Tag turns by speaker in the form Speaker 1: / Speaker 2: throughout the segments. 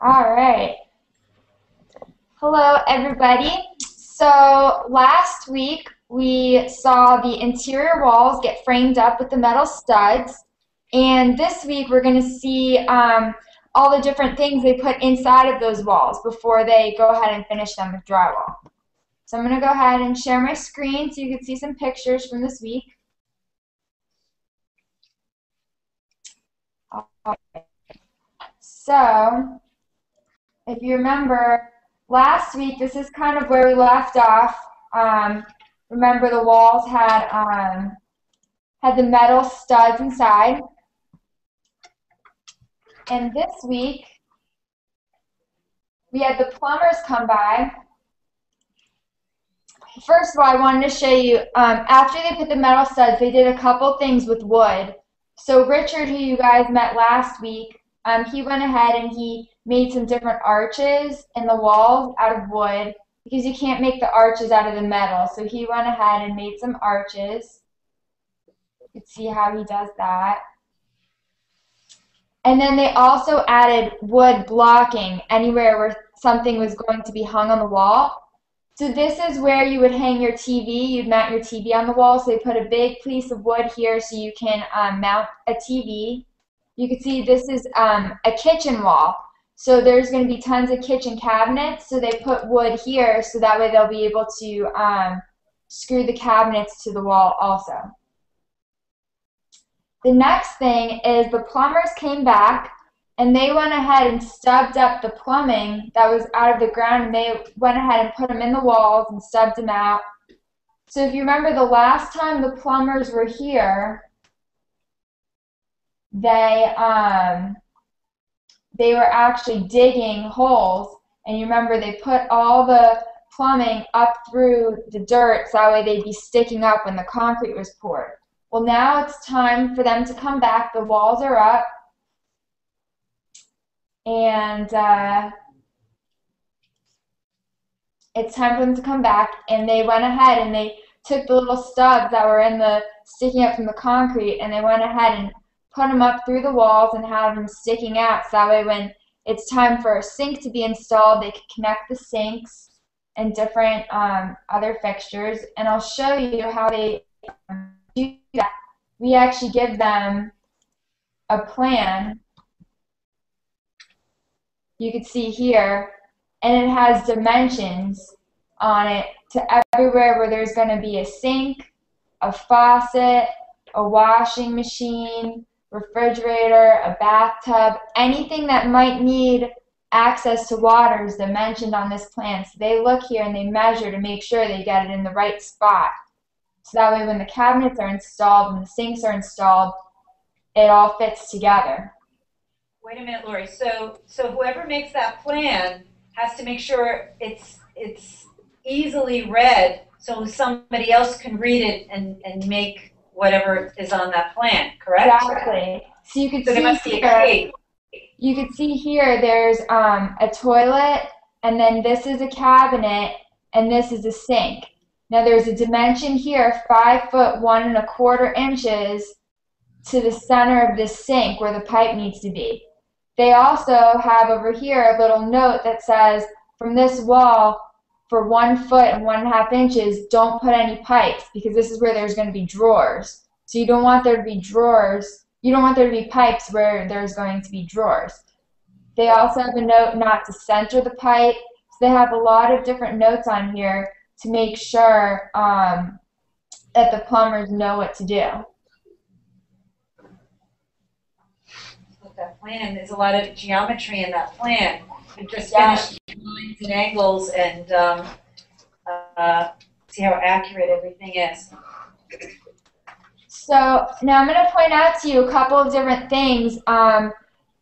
Speaker 1: All right. Hello, everybody. So last week we saw the interior walls get framed up with the metal studs. And this week we're going to see um, all the different things they put inside of those walls before they go ahead and finish them with drywall. So I'm going to go ahead and share my screen so you can see some pictures from this week. So, if you remember, last week, this is kind of where we left off. Um, remember the walls had, um, had the metal studs inside. And this week, we had the plumbers come by. First of all, I wanted to show you, um, after they put the metal studs, they did a couple things with wood. So Richard, who you guys met last week, um, he went ahead and he made some different arches in the walls out of wood because you can't make the arches out of the metal. So he went ahead and made some arches. You can see how he does that. And then they also added wood blocking anywhere where something was going to be hung on the wall. So this is where you would hang your TV. You'd mount your TV on the wall. So they put a big piece of wood here so you can um, mount a TV. You can see this is um, a kitchen wall. So there's going to be tons of kitchen cabinets. So they put wood here so that way they'll be able to um, screw the cabinets to the wall also. The next thing is the plumbers came back and they went ahead and stubbed up the plumbing that was out of the ground and they went ahead and put them in the walls and stubbed them out. So if you remember the last time the plumbers were here, they um, they were actually digging holes and you remember they put all the plumbing up through the dirt so that way they'd be sticking up when the concrete was poured. Well now it's time for them to come back. The walls are up and uh, it's time for them to come back and they went ahead and they took the little stubs that were in the sticking up from the concrete and they went ahead and put them up through the walls and have them sticking out so that way when it's time for a sink to be installed they can connect the sinks and different um, other fixtures and I'll show you how they do that. We actually give them a plan you can see here and it has dimensions on it to everywhere where there's going to be a sink, a faucet, a washing machine, refrigerator, a bathtub, anything that might need access to water is dimensioned on this plan. So they look here and they measure to make sure they get it in the right spot. So that way when the cabinets are installed and the sinks are installed, it all fits together.
Speaker 2: Wait a minute, Loree. So, so whoever makes that plan has to make sure it's it's easily read so somebody else can read it and, and make whatever is on that plan, correct?
Speaker 1: Exactly. So you can
Speaker 2: So
Speaker 1: see
Speaker 2: there must be a
Speaker 1: here, you can see here there's um, a toilet and then this is a cabinet and this is a sink. Now there's a dimension here, five foot one and a quarter inches to the center of this sink where the pipe needs to be. They also have over here a little note that says from this wall for one foot and one and a half inches, don't put any pipes because this is where there's going to be drawers. So you don't want there to be drawers. You don't want there to be pipes where there's going to be drawers. They also have a note not to center the pipe. So they have a lot of different notes on here to make sure um, that the plumbers know what to do.
Speaker 2: That plan, there's a lot of geometry in that plan. We just
Speaker 1: Yeah.
Speaker 2: finished lines and angles and um, uh, see how accurate everything is.
Speaker 1: So now I'm going to point out to you a couple of different things um,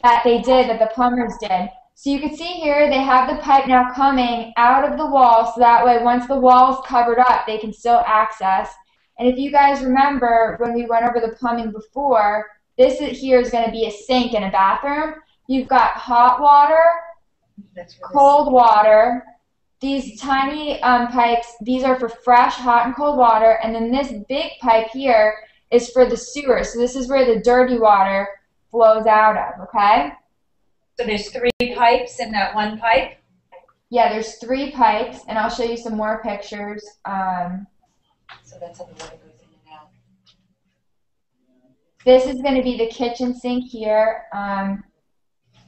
Speaker 1: that they did, that the plumbers did. So you can see here they have the pipe now coming out of the wall so that way once the wall is covered up they can still access. And if you guys remember when we went over the plumbing before, this here is going to be a sink in a bathroom. You've got hot water, cold water. These tiny um, pipes, these are for fresh, hot, and cold water. And then this big pipe here is for the sewer. So this is where the dirty water flows out of, okay?
Speaker 2: So there's three pipes in that one pipe?
Speaker 1: Yeah, there's three pipes, and I'll show you some more pictures. Um,
Speaker 2: So that's how the water goes in and out.
Speaker 1: this is going to be the kitchen sink here. Um,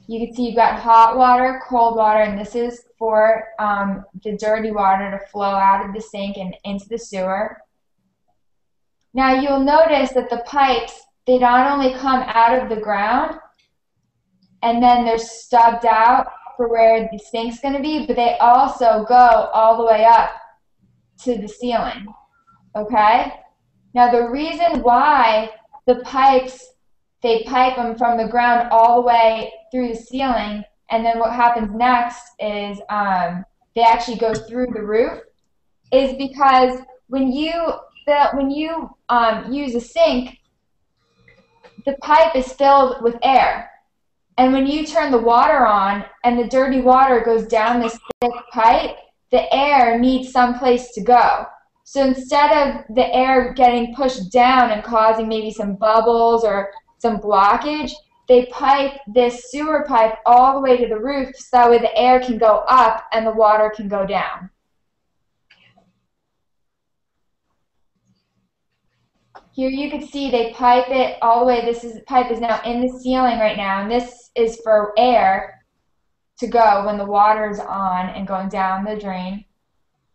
Speaker 1: you can see you've got hot water, cold water, and this is for um, the dirty water to flow out of the sink and into the sewer. Now you'll notice that the pipes, they not only come out of the ground and then they're stubbed out for where the sink's going to be, but they also go all the way up to the ceiling. Okay? Now the reason why the pipes, they pipe them from the ground all the way through the ceiling, and then what happens next is um, they actually go through the roof, is because when you the, when you um, use a sink, the pipe is filled with air. And when you turn the water on and the dirty water goes down this thick pipe, the air needs some place to go. So instead of the air getting pushed down and causing maybe some bubbles or some blockage, they pipe this sewer pipe all the way to the roof so that way the air can go up and the water can go down. Here you can see they pipe it all the way. This is pipe is now in the ceiling right now, and this is for air to go when the water's on and going down the drain.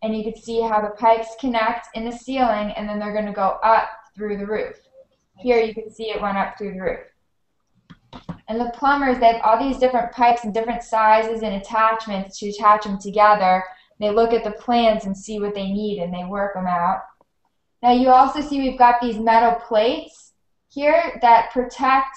Speaker 1: And you can see how the pipes connect in the ceiling, and then they're going to go up through the roof. Here you can see it went up through the roof. And the plumbers, they have all these different pipes and different sizes and attachments to attach them together. They look at the plans and see what they need, and they work them out. Now you also see we've got these metal plates here that protect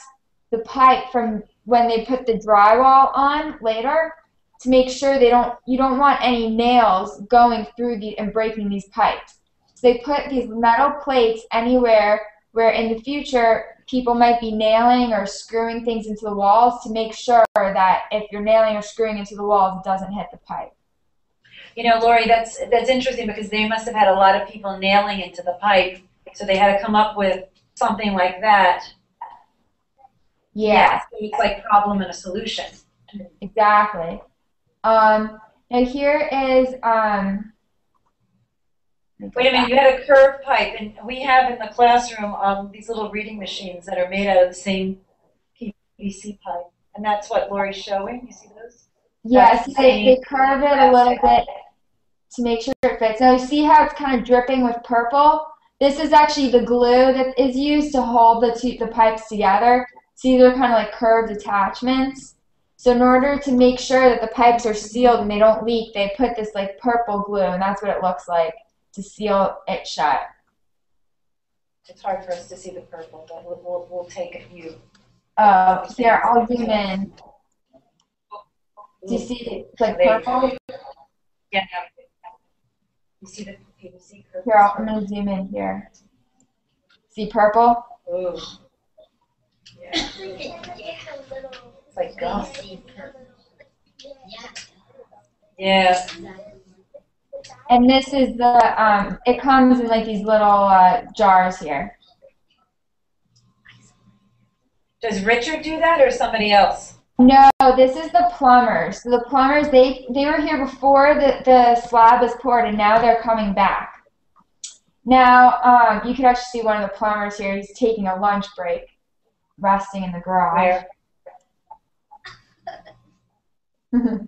Speaker 1: the pipe from when they put the drywall on later to make sure they don't you don't want any nails going through the and breaking these pipes. So they put these metal plates anywhere where in the future people might be nailing or screwing things into the walls to make sure that if you're nailing or screwing into the walls it doesn't hit the pipe.
Speaker 2: You know, Loree, that's that's interesting because they must have had a lot of people nailing into the pipe, so they had to come up with something like that.
Speaker 1: Yeah.
Speaker 2: So it's like problem and a solution.
Speaker 1: Exactly. Um, now here is um.
Speaker 2: Wait a minute, you had a curved pipe, and we have in the classroom um, these little reading machines that are made out of the same PVC pipe, and that's what Loree's showing. You see those?
Speaker 1: Yes,
Speaker 2: That's
Speaker 1: they, they curve it a little bit to make sure it fits. Now you see how it's kind of dripping with purple? This is actually the glue that is used to hold the two the pipes together. See, they're kind of like curved attachments. So in order to make sure that the pipes are sealed and they don't leak, they put this like purple glue, and that's what it looks like to seal it shut.
Speaker 2: It's hard for us to see the purple, but we'll, we'll, we'll take a view.
Speaker 1: Uh, here, I'll zoom in. Do you see it's like purple?
Speaker 2: Yeah. You see the PVC curve?
Speaker 1: Here, I'll, I'm gonna zoom in here. See purple?
Speaker 2: Ooh, yeah, it's like gum. Yeah.
Speaker 1: And this is the, um, it comes in like these little uh, jars here.
Speaker 2: Does Richard do that or somebody else?
Speaker 1: No, this is the plumbers. So the plumbers, they, they were here before the, the slab was poured and now they're coming back. Now, um, you can actually see one of the plumbers here. He's taking a lunch break, resting in the garage.
Speaker 2: Where?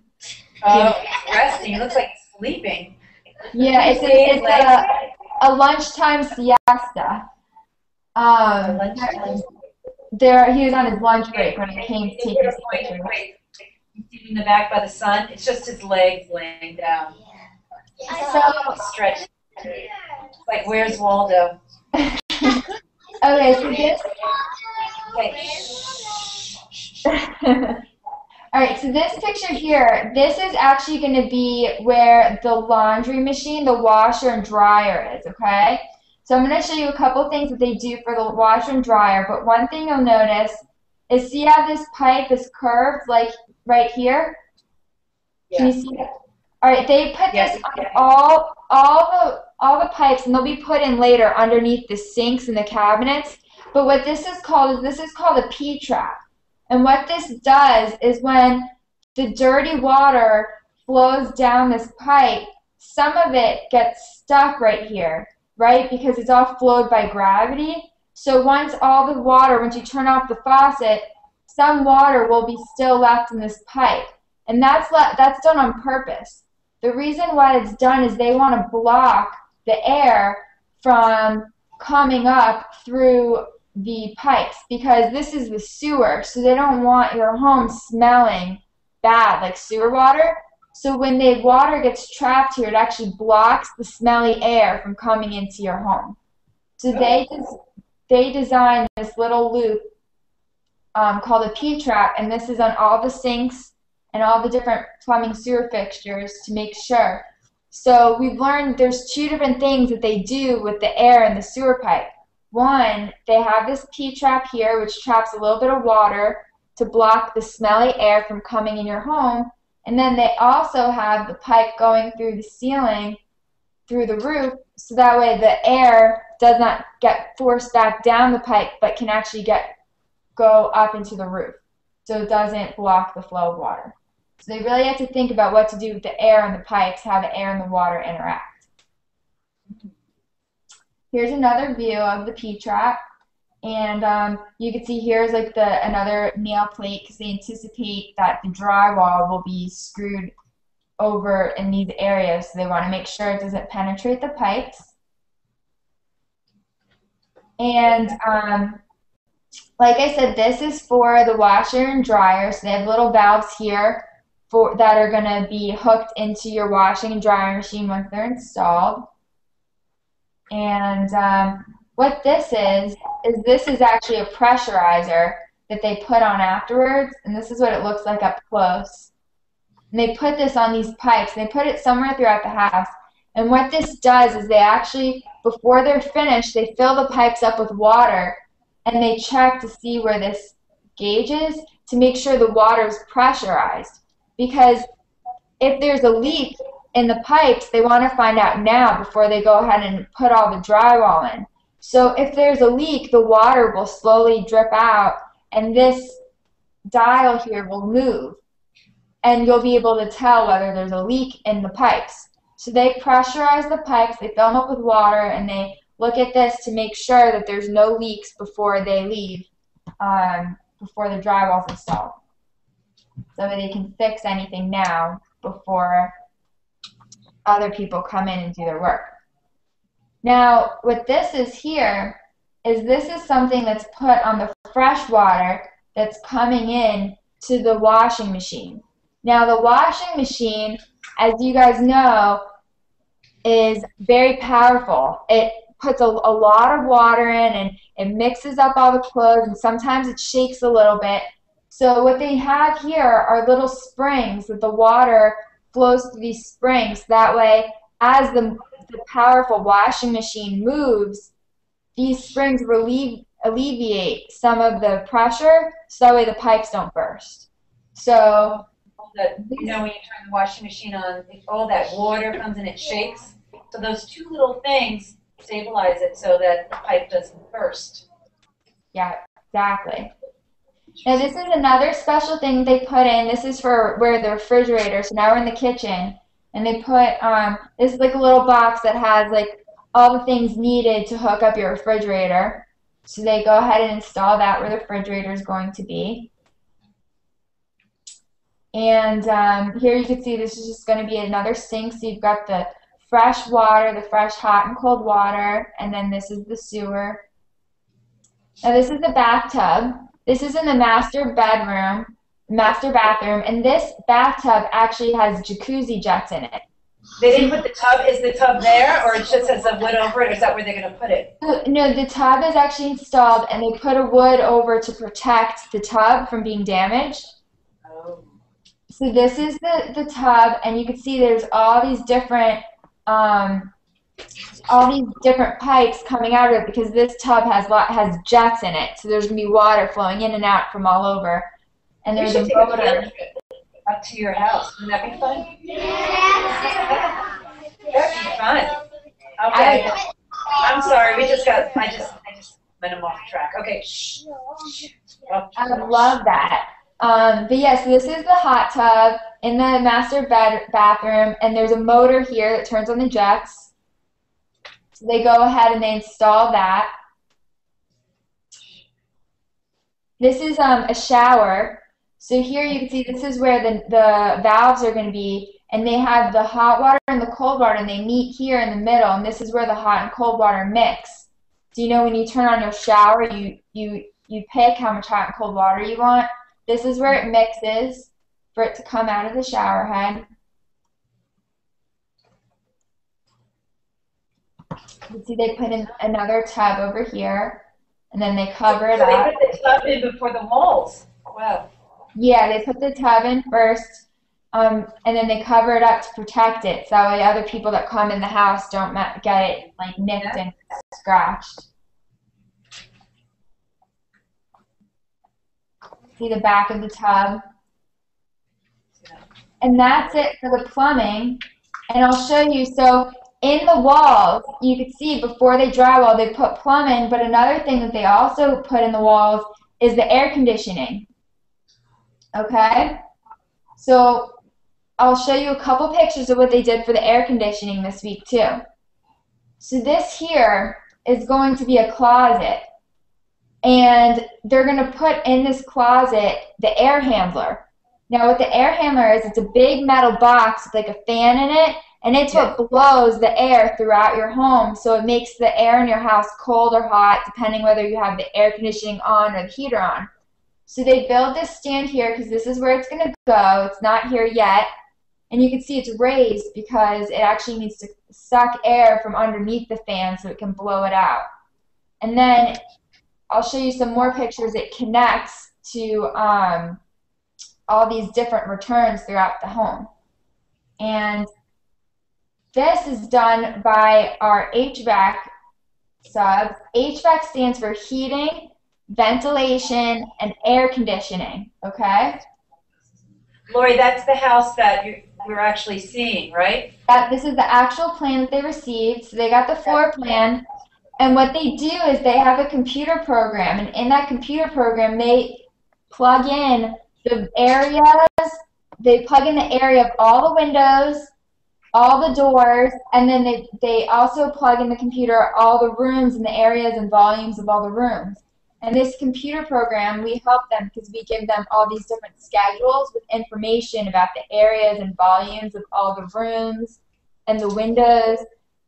Speaker 2: Oh, resting. He looks like he's sleeping.
Speaker 1: Yeah, it's a, it's a, a lunchtime siesta. Um,
Speaker 2: Lunchtime.
Speaker 1: there, he was on his lunch break when he came to take his pictures.
Speaker 2: Wait, he's in the back by the sun. It's just his legs laying down.
Speaker 1: So,
Speaker 2: Stretched. It's like, where's Waldo?
Speaker 1: okay, so this
Speaker 2: Okay.
Speaker 1: All right, so this picture here, this is actually going to be where the laundry machine, the washer and dryer is, okay? So I'm going to show you a couple things that they do for the washer and dryer, but one thing you'll notice is see how this pipe is curved, like right here? Can you see that? All right, they put
Speaker 2: Yes,
Speaker 1: this on all, all the, all the pipes, and they'll be put in later underneath the sinks and the cabinets. But what this is called is this is called a P-trap. And what this does is when the dirty water flows down this pipe, some of it gets stuck right here, right? Because it's all flowed by gravity. So once all the water, once you turn off the faucet, some water will be still left in this pipe. And that's, that's done on purpose. The reason why it's done is they want to block the air from coming up through the pipes because this is the sewer, so they don't want your home smelling bad like sewer water. So when the water gets trapped here, it actually blocks the smelly air from coming into your home. So they they designed this little loop um, called a P-trap, and this is on all the sinks and all the different plumbing sewer fixtures to make sure. So we've learned there's two different things that they do with the air in the sewer pipe. One, they have this P-trap here, which traps a little bit of water to block the smelly air from coming in your home. And then they also have the pipe going through the ceiling, through the roof, so that way the air does not get forced back down the pipe, but can actually get go up into the roof, so it doesn't block the flow of water. So they really have to think about what to do with the air and the pipes, how the air and the water interact. Here's another view of the P-trap. And um, you can see here's like the another nail plate because they anticipate that the drywall will be screwed over in these areas. So they want to make sure it doesn't penetrate the pipes. And um, like I said, this is for the washer and dryer. So they have little valves here for that are going to be hooked into your washing and drying machine once they're installed. And um, what this is, is this is actually a pressurizer that they put on afterwards, and this is what it looks like up close. And they put this on these pipes, and they put it somewhere throughout the house. And what this does is they actually, before they're finished, they fill the pipes up with water, and they check to see where this gauge is to make sure the water is pressurized. Because if there's a leak in the pipes, they want to find out now before they go ahead and put all the drywall in. So if there's a leak, the water will slowly drip out and this dial here will move and you'll be able to tell whether there's a leak in the pipes. So they pressurize the pipes, they fill them up with water, and they look at this to make sure that there's no leaks before they leave, um, before the drywall's installed. So they can fix anything now before other people come in and do their work. Now, what this is here is this is something that's put on the fresh water that's coming in to the washing machine. Now, the washing machine, as you guys know, is very powerful. It puts a, a lot of water in and it mixes up all the clothes and sometimes it shakes a little bit. So what they have here are little springs that the water flows through these springs. That way, as the the powerful washing machine moves, these springs relieve, alleviate some of the pressure so that way the pipes don't burst. So,
Speaker 2: the, you know, when you turn the washing machine on, all that water comes and it shakes. So those two little things stabilize it so that the pipe doesn't burst.
Speaker 1: Yeah, exactly. Now this is another special thing they put in. This is for where the refrigerator. So now we're in the kitchen and they put um, this is like a little box that has like all the things needed to hook up your refrigerator. So they go ahead and install that where the refrigerator is going to be. And um, here you can see this is just going to be another sink. So you've got the fresh water, the fresh hot and cold water, and then this is the sewer. Now this is the bathtub. This is in the master bedroom master bathroom, and this bathtub actually has jacuzzi jets in it.
Speaker 2: They didn't put the tub. Is the tub there, or it just has a wood over it? Or is that where they're going to put it?
Speaker 1: No, the tub is actually installed, and they put a wood over to protect the tub from being damaged. Oh. So this is the the tub, and you can see there's all these different um, all these different pipes coming out of it because this tub has lot has jets in it. So there's gonna be water flowing in and out from all over and there's a motor.
Speaker 2: Up to your house. Wouldn't that be fun? Yeah. That'd be fun. Okay. I, am sorry. We just got. I just. I just. I'm off track. Okay. Shh. Oh,
Speaker 1: I love that. Um, but yes, this is the hot tub in the master bed bathroom, and there's a motor here that turns on the jets. So they go ahead and they install that. This is um, a shower. So here you can see this is where the, the valves are going to be, and they have the hot water and the cold water, and they meet here in the middle, and this is where the hot and cold water mix. So you know when you turn on your shower, you, you, you pick how much hot and cold water you want. This is where it mixes for it to come out of the shower head. You see they put in another tub over here, and then they cover it
Speaker 2: so
Speaker 1: up.
Speaker 2: they put the tub in before the walls. Wow.
Speaker 1: Yeah, they put the tub in first, um, and then they cover it up to protect it, so that way other people that come in the house don't get it like nicked and scratched. See the back of the tub, and that's it for the plumbing. And I'll show you. So in the walls, you can see before they drywall, they put plumbing, but another thing that they also put in the walls is the air conditioning. Okay? So I'll show you a couple pictures of what they did for the air conditioning this week too. So this here is going to be a closet. And they're going to put in this closet the air handler. Now what the air handler is, it's a big metal box with like a fan in it, and it's what blows the air throughout your home. So it makes the air in your house cold or hot, depending whether you have the air conditioning on or the heater on. So they build this stand here because this is where it's going to go. It's not here yet. And you can see it's raised because it actually needs to suck air from underneath the fan so it can blow it out. And then I'll show you some more pictures. It connects to um, all these different returns throughout the home. And this is done by our HVAC subs. HVAC stands for heating, ventilation, and air conditioning, okay?
Speaker 2: Loree, that's the house that you, we're actually seeing, right?
Speaker 1: That, this is the actual plan that they received. So they got the floor plan. And what they do is they have a computer program. And in that computer program, they plug in the areas, they plug in the area of all the windows, all the doors, and then they, they also plug in the computer all the rooms and the areas and volumes of all the rooms. And this computer program, we help them because we give them all these different schedules with information about the areas and volumes of all the rooms and the windows.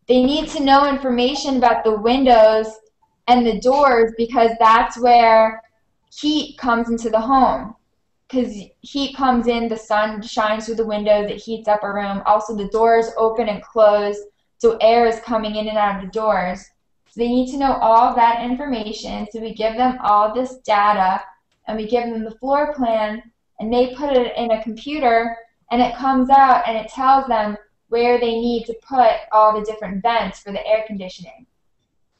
Speaker 1: They need to know information about the windows and the doors because that's where heat comes into the home. Because heat comes in, the sun shines through the windows, it heats up a room. Also, the doors open and close, so air is coming in and out of the doors. So they need to know all that information. So we give them all this data and we give them the floor plan and they put it in a computer and it comes out and it tells them where they need to put all the different vents for the air conditioning.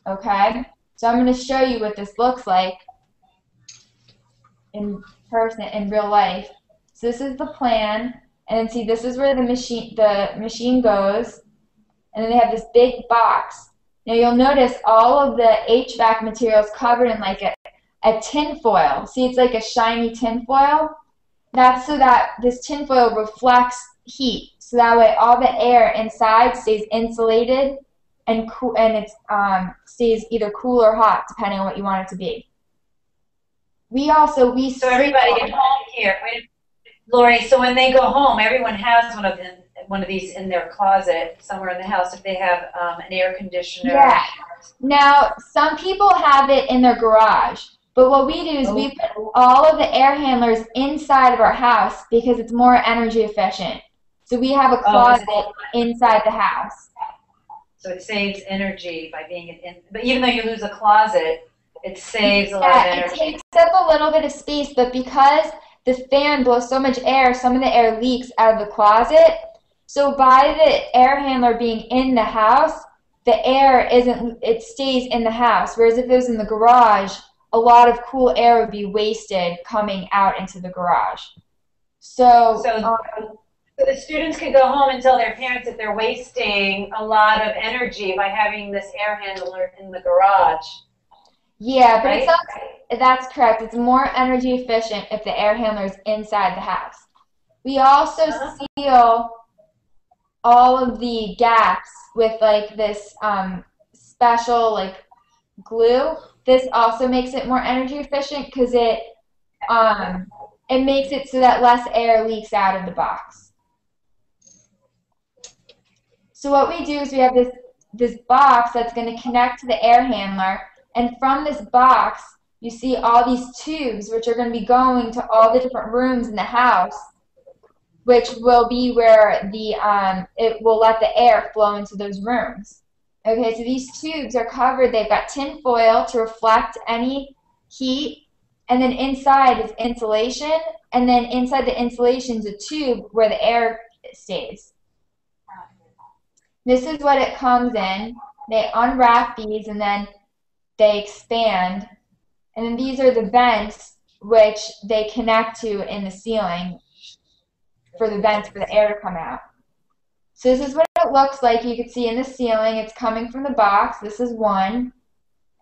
Speaker 1: Okay? So I'm going to show you what this looks like in person, in real life. So this is the plan. And then see, this is where the machine, the machine goes. And then they have this big box. Now you'll notice all of the HVAC materials covered in like a, a tin foil. See, it's like a shiny tin foil. That's so that this tin foil reflects heat. So that way all the air inside stays insulated and cool, and it um, stays either cool or hot, depending on what you want it to be. We also, we
Speaker 2: So everybody at home here, wait, Loree, so when they go home, everyone has one of them, one of these in their closet somewhere in the house if they have um, an air conditioner.
Speaker 1: Yeah. Now, some people have it in their garage, but what we do is we put all of the air handlers inside of our house because it's more energy efficient. So we have a
Speaker 2: Oh,
Speaker 1: closet inside the house.
Speaker 2: So it saves energy by being in, but even though you lose a closet, it saves a lot of
Speaker 1: Yeah, it takes up a little bit of space, but because the fan blows so much air, some of the air leaks out of the closet. So by the air handler being in the house, the air isn't it stays in the house. Whereas if it was in the garage, a lot of cool air would be wasted coming out into the garage. So,
Speaker 2: So,
Speaker 1: um,
Speaker 2: so the students can go home and tell their parents that they're wasting a lot of energy by having this air handler in the garage.
Speaker 1: Yeah, but
Speaker 2: Right?
Speaker 1: it's that's correct. It's more energy efficient if the air handler is inside the house. We also
Speaker 2: Uh-huh.
Speaker 1: seal all of the gaps with like this um, special like glue. This also makes it more energy efficient because it um, it makes it so that less air leaks out of the box. So what we do is we have this this box that's going to connect to the air handler, and from this box you see all these tubes which are going to be going to all the different rooms in the house, which will be where the um, it will let the air flow into those rooms. Okay, so these tubes are covered. They've got tin foil to reflect any heat, and then inside is insulation, and then inside the insulation is a tube where the air stays. This is what it comes in. They unwrap these and then they expand. And then these are the vents which they connect to in the ceiling for the vents for the air to come out. So this is what it looks like. You can see in the ceiling, it's coming from the box. This is one.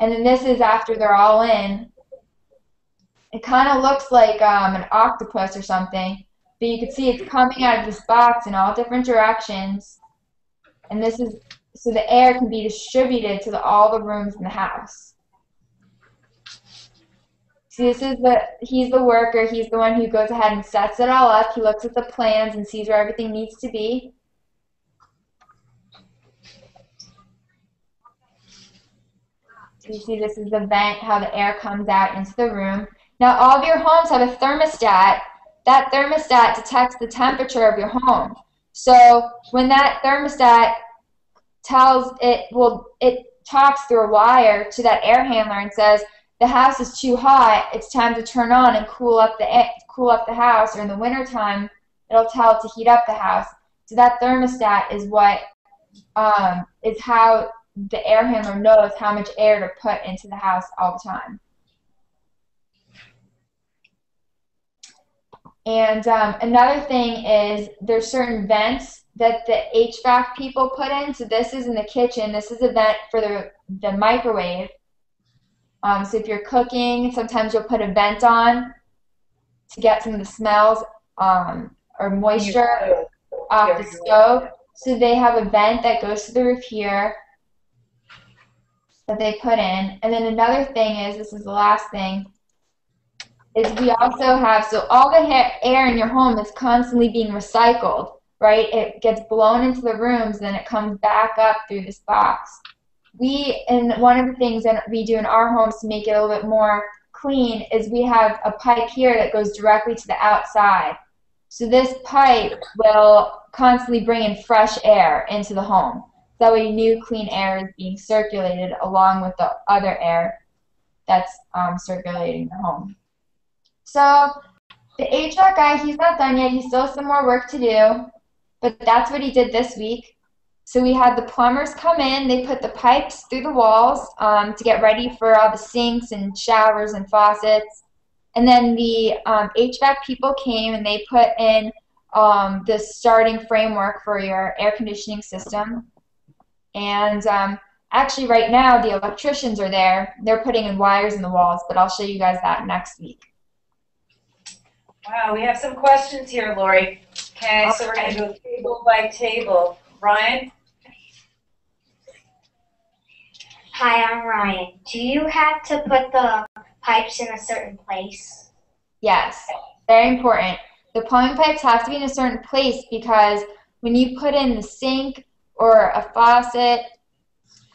Speaker 1: And then this is after they're all in. It kind of looks like um, an octopus or something, but you can see it's coming out of this box in all different directions. And this is so the air can be distributed to the, all the rooms in the house. See, this is the he's the worker. He's the one who goes ahead and sets it all up. He looks at the plans and sees where everything needs to be. So you see, this is the vent, how the air comes out into the room. Now, all of your homes have a thermostat. That thermostat detects the temperature of your home. So when that thermostat tells it, well, it talks through a wire to that air handler and says the house is too hot. It's time to turn on and cool up the cool up the house. Or in the wintertime, it'll tell it to heat up the house. So that thermostat is what um, is how the air handler knows how much air to put into the house all the time. And um, another thing is there's certain vents that the HVAC people put in. So this is in the kitchen. This is a vent for the, the microwave. Um, so if you're cooking, sometimes you'll put a vent on to get some of the smells um, or moisture off the stove. So they have a vent that goes to the roof here that they put in. And then another thing is, this is the last thing, is we also have, so all the air in your home is constantly being recycled, right? It gets blown into the rooms, then it comes back up through this box. We, and one of the things that we do in our homes to make it a little bit more clean is we have a pipe here that goes directly to the outside. So this pipe will constantly bring in fresh air into the home. That way new clean air is being circulated along with the other air that's um, circulating the home. So the HVAC guy, he's not done yet. He still has some more work to do, but that's what he did this week. So we had the plumbers come in. They put the pipes through the walls um, to get ready for all the sinks and showers and faucets. And then the um, HVAC people came and they put in um, the starting framework for your air conditioning system. And um, actually, right now, the electricians are there. They're putting in wires in the walls, but I'll show you guys that next week.
Speaker 2: Wow, we have some questions here, Loree. Okay, so we're gonna go table by table. Ryan?
Speaker 3: Hi, I'm Ryan. Do you have to put the pipes in a certain place?
Speaker 1: Yes, very important. The plumbing pipes have to be in a certain place because when you put in the sink or a faucet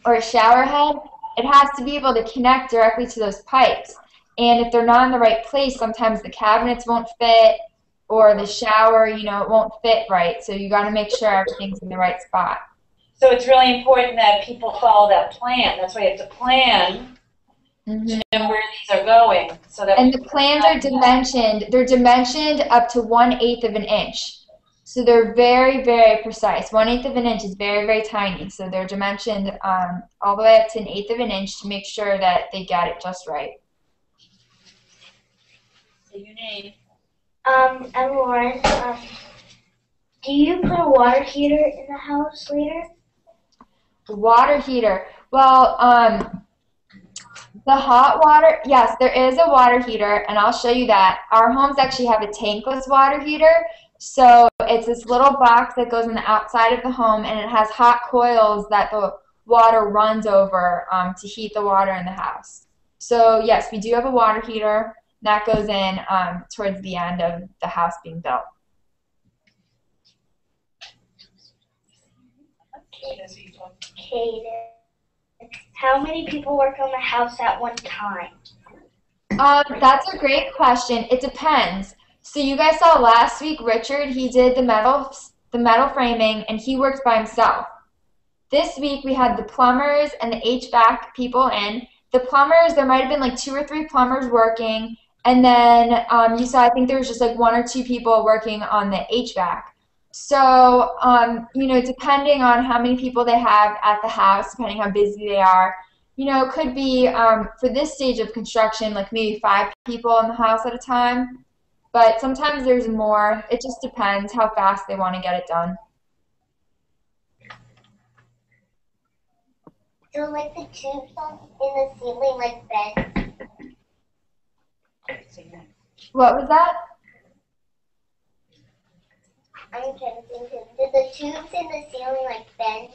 Speaker 1: or a shower head, it has to be able to connect directly to those pipes. And if they're not in the right place, sometimes the cabinets won't fit or the shower, you know, it won't fit right. So you got to make sure everything's in the right spot.
Speaker 2: So it's really important that people follow that plan. That's why you have to plan
Speaker 1: Mhm.
Speaker 2: to know where these are going, so that.
Speaker 1: And the plans are dimensioned. They're dimensioned up to one eighth of an inch. So they're very, very precise. One eighth of an inch is very, very tiny. So they're dimensioned um, all the way up to an eighth of an inch to make sure that they get it just right.
Speaker 2: Say your name.
Speaker 3: Um, I'm Lauren. Um, do you put a water heater in the house later?
Speaker 1: Water heater. Well, um, The hot water, yes, there is a water heater, and I'll show you that. Our homes actually have a tankless water heater. So it's this little box that goes on the outside of the home, and it has hot coils that the water runs over um, to heat the water in the house. So yes, we do have a water heater that goes in um, towards the end of the house being built.
Speaker 3: Okay. How many people work on the house at one time?
Speaker 1: Um, that's a great question. It depends. So you guys saw last week, Richard, he did the metal, the metal framing, and he worked by himself. This week we had the plumbers and the HVAC people in. The plumbers, there might have been like two or three plumbers working, and then um, you saw I think there was just like one or two people working on the HVAC. So, um, you know, depending on how many people they have at the house, depending how busy they are, you know, it could be um, for this stage of construction, like maybe five people in the house at a time. But sometimes there's more. It just depends how fast they want to get it done.
Speaker 3: So, like the tubes in the ceiling, like bend.
Speaker 1: What was that?
Speaker 3: I'm trying to think. of- Did the tubes in the ceiling like bend?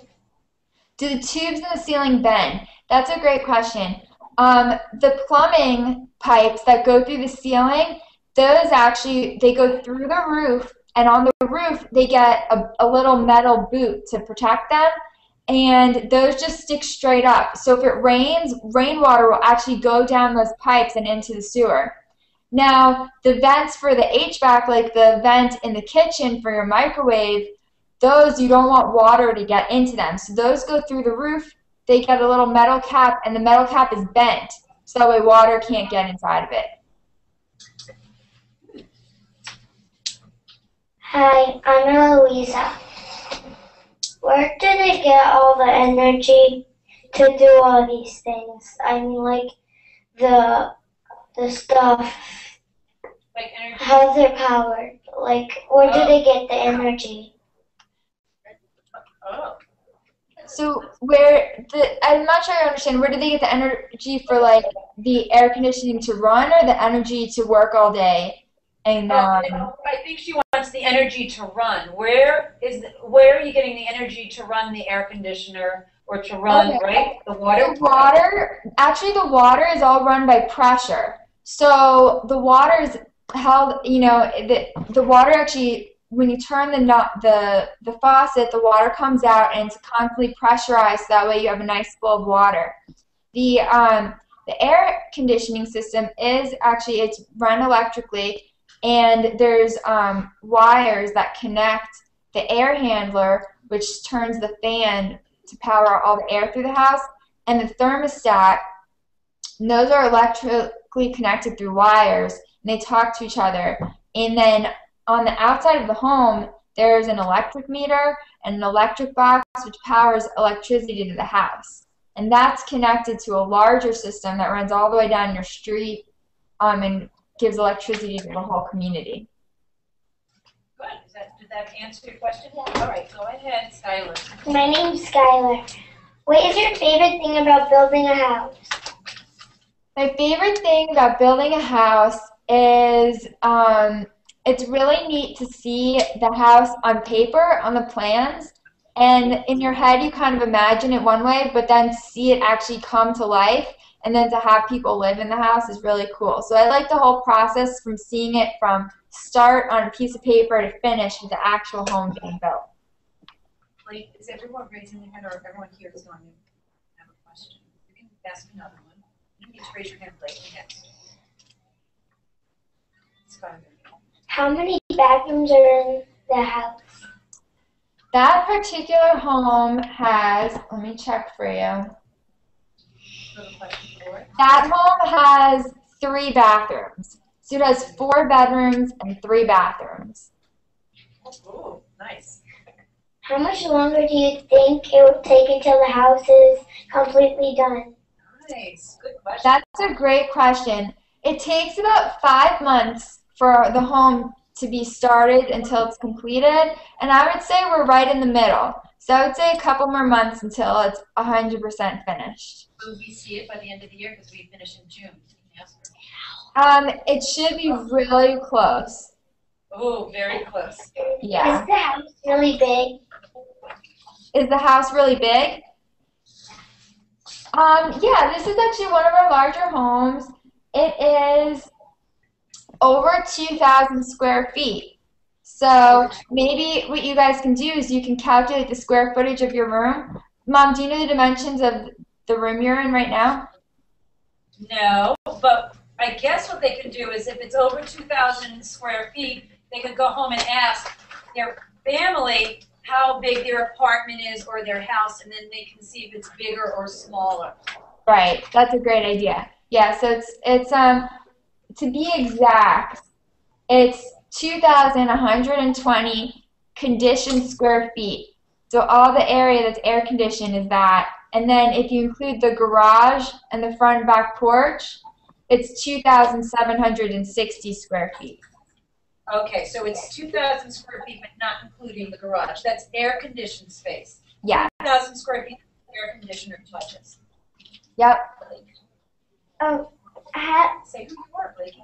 Speaker 1: Do the tubes in the ceiling bend? That's a great question. Um, the plumbing pipes that go through the ceiling, those actually they go through the roof, and on the roof they get a, a little metal boot to protect them, and those just stick straight up. So if it rains, rainwater will actually go down those pipes and into the sewer. Now, the vents for the HVAC, like the vent in the kitchen for your microwave, those you don't want water to get into them. So those go through the roof. They get a little metal cap, and the metal cap is bent, so that way water can't get inside of it.
Speaker 3: Hi, I'm Eloisa. Where do they get all the energy to do all these things? I mean, like the the stuff.
Speaker 2: Like energy.
Speaker 3: How they're powered? Like, where do they get the energy?
Speaker 2: Oh.
Speaker 1: So where the I'm not sure I understand. Where do they get the energy for like the air conditioning to run, or the energy to work all day? And um,
Speaker 2: I think she wants the energy to run. Where is where are you getting the energy to run the air conditioner or to run
Speaker 1: Okay.
Speaker 2: right the water?
Speaker 1: The water, actually, the water is all run by pressure. So the water is held, you know, the, the water actually, when you turn the, knot, the, the faucet, the water comes out and it's constantly pressurized so that way you have a nice flow of water. The, um, the air conditioning system is actually, it's run electrically and there's um, wires that connect the air handler, which turns the fan to power all the air through the house, and the thermostat. And those are electrically connected through wires, and they talk to each other. And then on the outside of the home, there's an electric meter and an electric box which powers electricity to the house. And that's connected to a larger system that runs all the way down your street um, and gives electricity to the whole community.
Speaker 2: Good. Is that, did that answer your question? All right, go ahead, Skylar.
Speaker 3: My name's Skylar. What is your favorite thing about building a house?
Speaker 1: My favorite thing about building a house is um, it's really neat to see the house on paper, on the plans, and in your head you kind of imagine it one way, but then see it actually come to life and then to have people live in the house is really cool. So I like the whole process from seeing it from start on a piece of paper to finish with the actual home being built.
Speaker 2: Like, is everyone raising their hand or everyone here is going to have a question? You can ask another one. You raise your hand like next.
Speaker 3: How many bathrooms are in the house?
Speaker 1: That particular home has, let me check for you.
Speaker 2: Little question for it.
Speaker 1: That home has three bathrooms. So it has four bedrooms and three bathrooms.
Speaker 2: Oh, nice.
Speaker 3: How much longer do you think it will take until the house is completely done?
Speaker 2: Nice. Good question.
Speaker 1: That's a great question. It takes about five months for the home to be started until it's completed, and I would say we're right in the middle. So I would say a couple more months until it's 100% finished.
Speaker 2: Will we see it by the end of the year? Because we finish in June.
Speaker 1: Um, it should be really close.
Speaker 2: Oh, very close.
Speaker 1: Yeah.
Speaker 3: Is the house really big?
Speaker 1: Is the house really big? Um, yeah, this is actually one of our larger homes. It is over 2,000 square feet. So maybe what you guys can do is you can calculate the square footage of your room. Mom, do you know the dimensions of the room you're in right now?
Speaker 2: No, but I guess what they can do is if it's over 2,000 square feet, they could go home and ask their family how big their apartment is or their house, and then they can see if it's bigger or smaller.
Speaker 1: Right, that's a great idea. Yeah, so it's it's um to be exact, it's 2,120 conditioned square feet. So all the area that's air conditioned is that, and then if you include the garage and the front and back porch, it's 2,760 square feet.
Speaker 2: Okay, so it's 2,000 square feet, but not including the garage. That's air conditioned space.
Speaker 1: Yeah.
Speaker 2: 2,000 square feet, air conditioner touches.
Speaker 1: Yep.
Speaker 3: Oh, ha-
Speaker 2: Say who you are, Blake.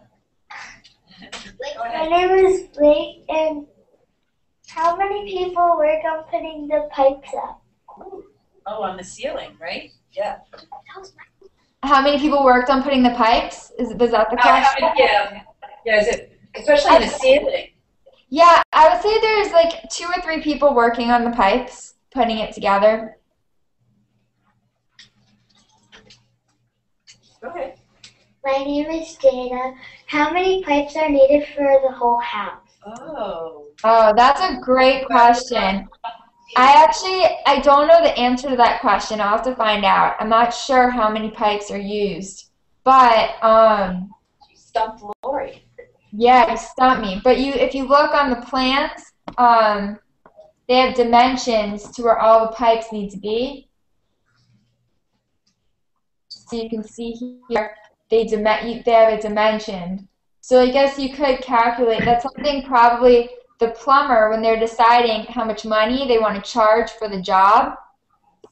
Speaker 3: My name is Blake, and how many people work on putting the pipes up?
Speaker 2: Oh, on the ceiling, right? Yeah.
Speaker 1: How many people worked on putting the pipes? Is was that the
Speaker 2: How- how
Speaker 1: question?
Speaker 2: many- Yeah, yeah, is it, especially in the ceiling.
Speaker 1: Yeah, I would say there's like two or three people working on the pipes, putting it together.
Speaker 2: Go ahead.
Speaker 3: My name is Dana. How many pipes are needed for the whole house?
Speaker 2: Oh.
Speaker 1: Oh, that's a great question. I actually I don't know the answer to that question. I'll have to find out. I'm not sure how many pipes are used. But um
Speaker 2: You stumped Loree.
Speaker 1: Yeah, you stumped me. But you if you look on the plans, um they have dimensions to where all the pipes need to be. So you can see here they they have it dimensioned. So I guess you could calculate that's something probably the plumber when they're deciding how much money they want to charge for the job,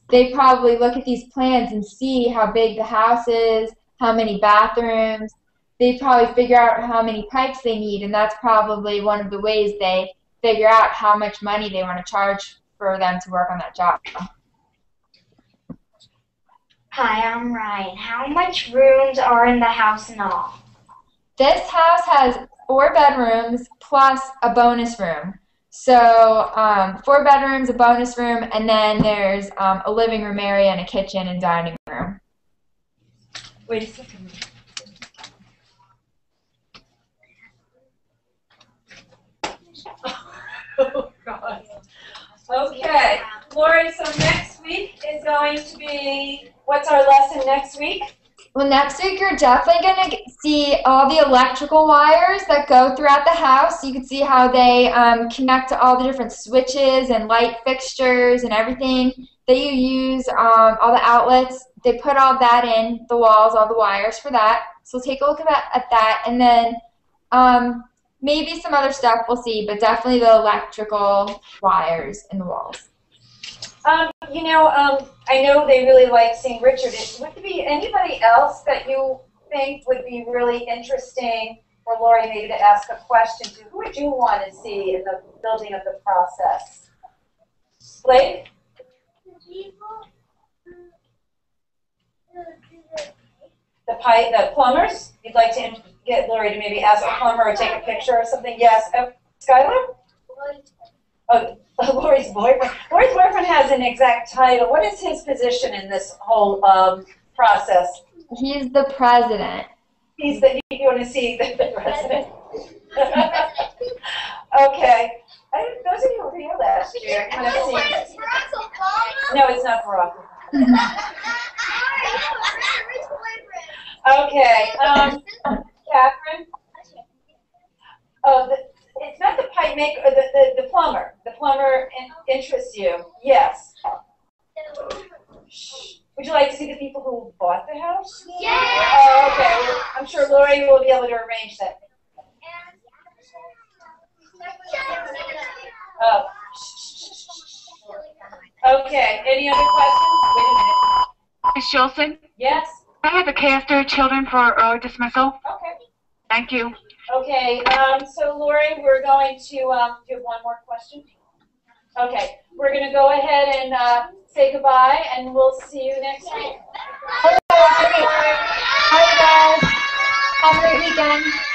Speaker 1: they probably look at these plans and see how big the house is, how many bathrooms. They probably figure out how many pipes they need, and that's probably one of the ways they figure out how much money they want to charge for them to work on that job.
Speaker 3: Hi, I'm Ryan. How much rooms are in the house in all?
Speaker 1: This house has four bedrooms plus a bonus room. So um, four bedrooms, a bonus room, and then there's um, a living room area and a kitchen and dining room.
Speaker 2: Wait a second. Oh, God. Okay, Loree, so next week is going to be, what's our lesson next week?
Speaker 1: Well, next week you're definitely going to see all the electrical wires that go throughout the house. You can see how they um, connect to all the different switches and light fixtures and everything that you use, um, all the outlets. They put all that in the walls, all the wires for that. So take a look at that, and then um, maybe some other stuff we'll see, but definitely the electrical wires in the walls.
Speaker 2: Um, you know, um, I know they really like seeing Richard. Would there be anybody else that you think would be really interesting for Loree maybe to ask a question to? Who would you want to see in the building of the process? Blake? The pi, the plumbers? You'd like to in- get Loree to maybe ask a plumber or take a picture or something? Yes. Uh, Skylar? Oh, Loree's boyfriend. Loree's boyfriend has an exact title. What is his position in this whole um, process?
Speaker 1: He's the president.
Speaker 2: He's the. You want to see the, the president? okay. I, didn't- those of you were here last year. Kind of see. No, it's not Barack. Okay. Um, Catherine. Oh, the, it's not the pipe maker. The, the, the plumber. The plumber in, interests you. Yes. Would you like to see the people who bought the house? Yes! Oh, okay. I'm sure Loree will be able to arrange that. Oh. Okay. Any other questions? Wait a minute.
Speaker 4: Ms. Schulson,
Speaker 2: Yes?
Speaker 4: I have a caster children for early dismissal.
Speaker 2: Okay.
Speaker 4: Thank you.
Speaker 2: Okay, um, so Loree, we're going to, um, do one more question? Okay, we're gonna go ahead and, uh, say goodbye, and we'll see you next week.
Speaker 1: Bye, guys. Have a great weekend.